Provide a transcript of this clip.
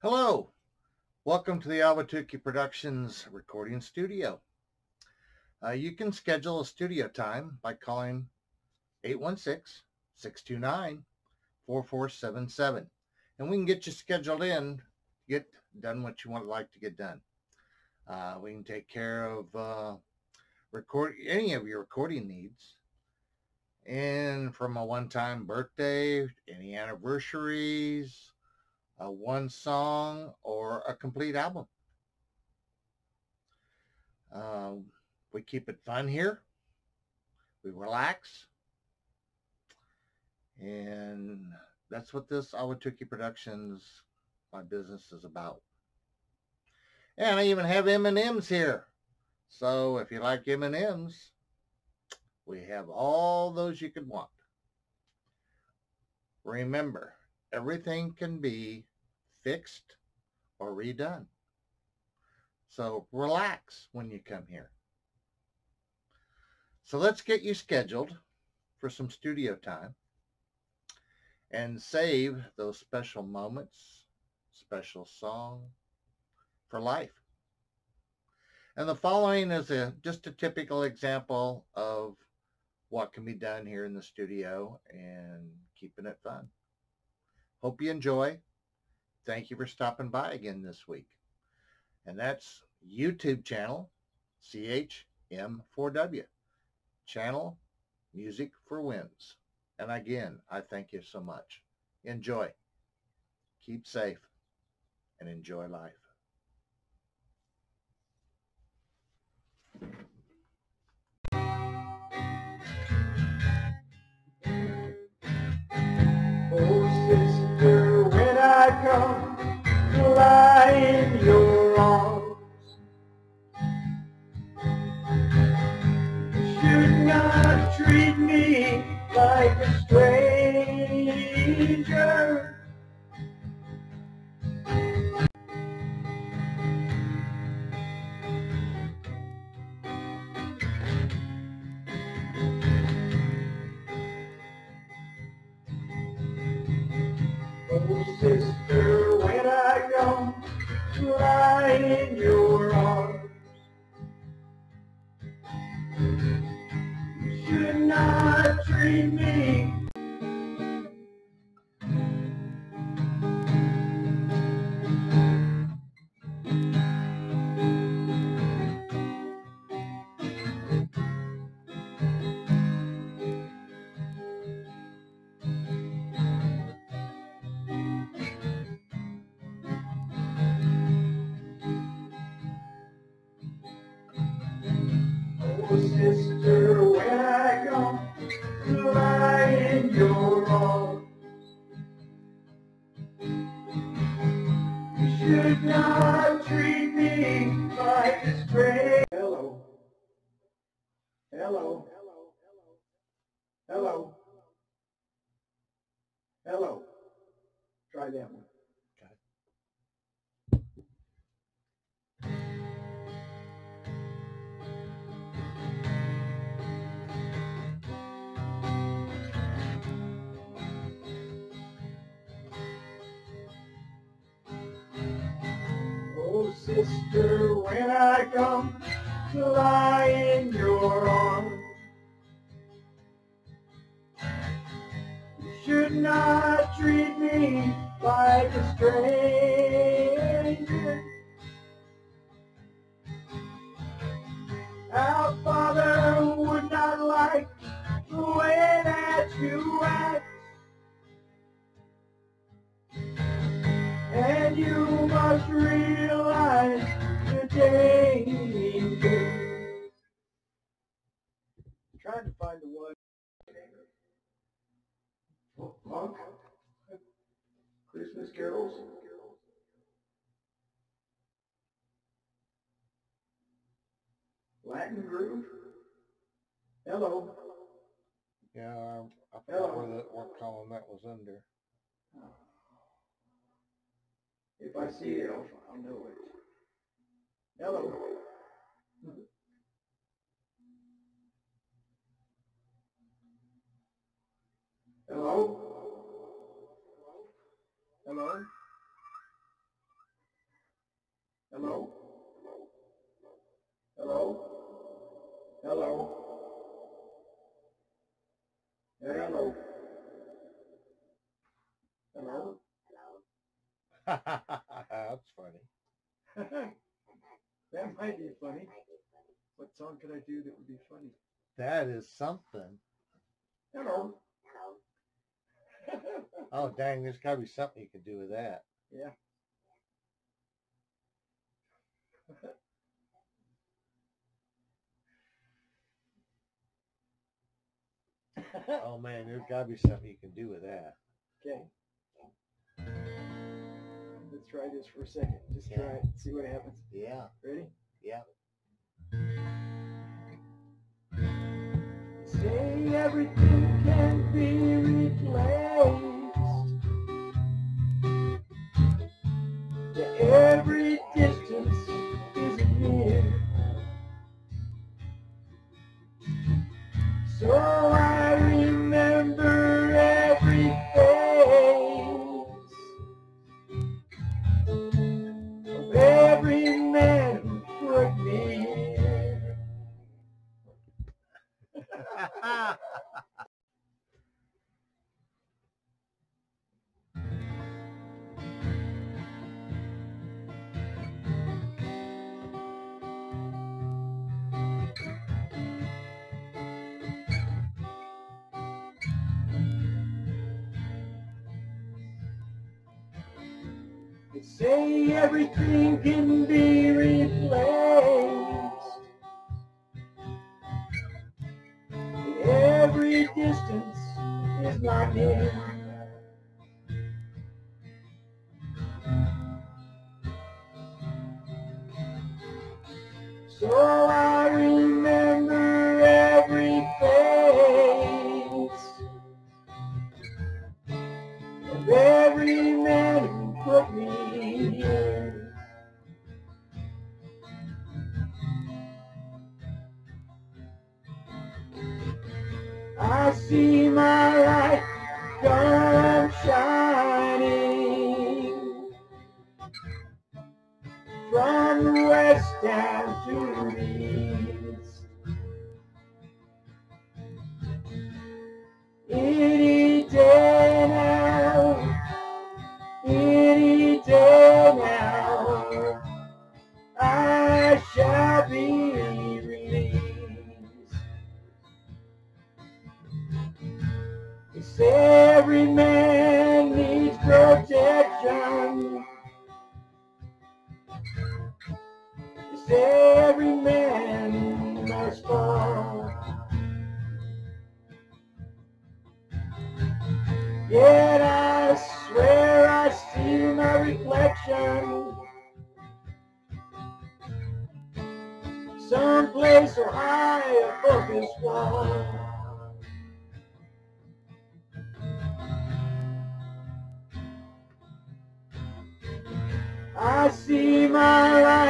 Hello, welcome to the Ahwatukee Productions recording studio. Uh, you can schedule a studio time by calling 816-629-4477 and we can get you scheduled in, get done what you want like to get done. Uh, we can take care of uh, record any of your recording needs and from a one-time birthday, any anniversaries, a one song, or a complete album. Uh, we keep it fun here. We relax. And that's what this Ahwatukee Productions, my business is about. And I even have M&Ms here. So if you like M&Ms, we have all those you could want. Remember, everything can be fixed or redone. So relax when you come here. So let's get you scheduled for some studio time and save those special moments, special song for life. And the following is a just a typical example of what can be done here in the studio and keeping it fun. Hope you enjoy. Thank you for stopping by again this week. And that's YouTube channel CHM4W. Channel Music for Winds. And again, I thank you so much. Enjoy. Keep safe and enjoy life. Not treat me like a stranger. Oh, sister, when I come to lie in your Sister, when I come to lie in your arms, you should not treat me like. Hello. Hello. Hello. Hello. Try that one. Sister, when I come to lie in your arms, you should not treat me like a stranger. Find the one. Monk. Christmas carols. Latin groove. Hello. Yeah, I, I forgot where the, what column that was under. If I see it, I'll, I'll know it. Hello. Hello? Hello? Hello? Hello? Hello? Hello? Hello? Hello. Hello. That's funny. that might be funny. What song could I do that would be funny? That is something. Hello. Hello. Oh, dang, there's got to be something you can do with that. yeah. Oh, man, there's got to be something you can do with that. okay. Let's try this for a second. Just try it. See what happens. Yeah, Ready? yeah. Say everything can be replaced. Say everything can be replaced. Every distance is not near. Down to the Yet I swear I see my reflection someplace so high above this wall. I see my light